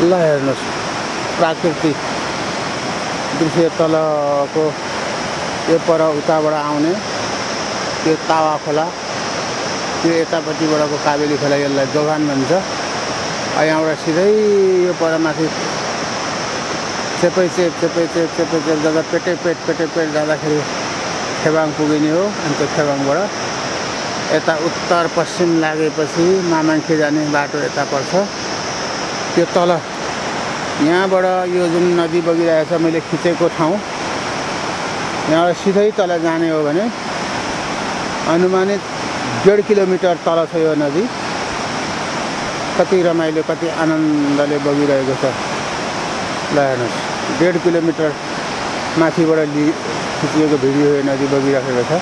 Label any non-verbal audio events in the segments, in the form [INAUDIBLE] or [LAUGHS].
ल हेर्नुहोस् प्राकृतिक दृश्य तलको यो पर उताबाट आउने त्यो तावा खोला त्यो यतापट्टिबाटको काबेली खोला यसलाई जोगान भन्छ। यहाँबाट सिधै यो पर माथि चेपै चेप चेपै चेप चेपै चेप जाँदा पेटै पेट पेटै पेट जाँदाखेरि खेबाङ पुगिने हो अनि त्यो खेबाङबाट यता उत्तर पश्चिम लागेपछि मामाङ्खे जाने बाटो यता पर्छ। त्यो तल। यहाँबाट यो जुन नदी बगिरहेको छ मैले खिचेको ठाउँ। यहाँबाट सिधै तल जाने हो भने अनुमानित डेढ किलोमिटर तल छ यो नदी। कति रमाइलो कति आनन्दले बगिरहेको छ। ल हेर्नुहोस्। डेढ किलोमिटर माथिबाट लि खिचिएको भिडियो यो नदी बगिरहेको छ।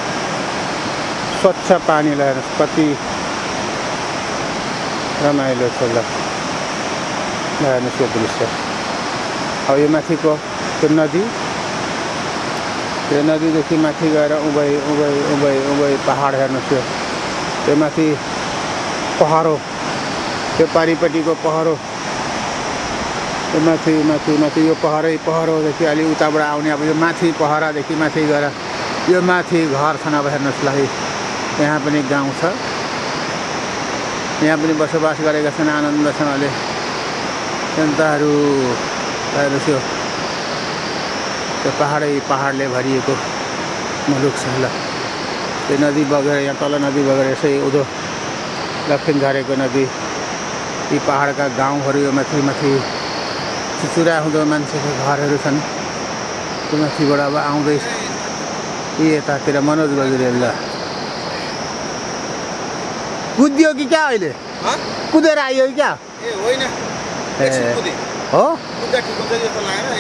स्वच्छ पानी ल हेर्नुहोस् कति रमाइलो छ ल। ल हेर्नुहोस् यो दृश्य अब यो माथिको त्यो नदी त्यो नदीदेखि माथि गएर उभै उभै उभै उभै पहाड हेर्नुहोस् यो त्यो माथि पहरो त्यो पारिपट्टिको पहरो त्यो माथि माथि माथि यो पहरै पहरोदेखि अलि उताबाट आउने अब यो माथि पहरादेखि माथि गएर यो माथि घर छन् अब हेर्नुहोस् ल है यहाँ पनि गाउँ छ यहाँ पनि बसोबास गरेका छन् आनन्दसँगले जनताहरू यो त्यो पाहाडै पाहाडले भरिएको मुलुक छ ल त्यो नदी बगेर यहाँ तल नदी बगेर यसै उँधो दक्षिण झरेको नदी। यी पाहाडका गाउँहरू यो माथि माथि चुचुरा हुँदो मान्छेको घरहरू छन्। त्यो माथिबाट अब आउँदै यी यतातिर मनोज बगिरेल ल कुदियो कि क्या अहिले? कुदेर आइयो कि क्या? ए होइन। हो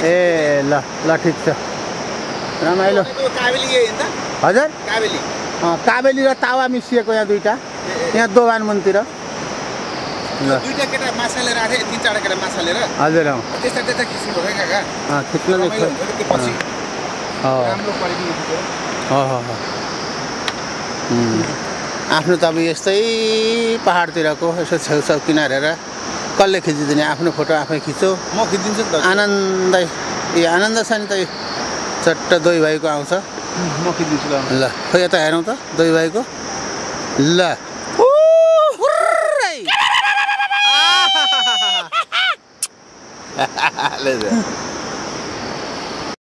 ए ल ल ठिक छ रमाइलो हजुर? काबेली काबेली र तावा मिसिएको यहाँ दुइटा यहाँ दोभान मुनतिर। हजुर हो हो उम्. आफ्नो त अब यस्तै पाहाडतिरको यसो छेउछाउ किनार हेरेर कसले खिचिदिने? आफ्नो फोटो आफै खिचो म खिचिदिन्छु नि त। आनन्द ए आनन्द छ नि त चट्ट दोही भाइको आउँछ। म खिचिदिन्छु ल ल खै यता हेरौँ त दोही भाइको। ल। [LAUGHS]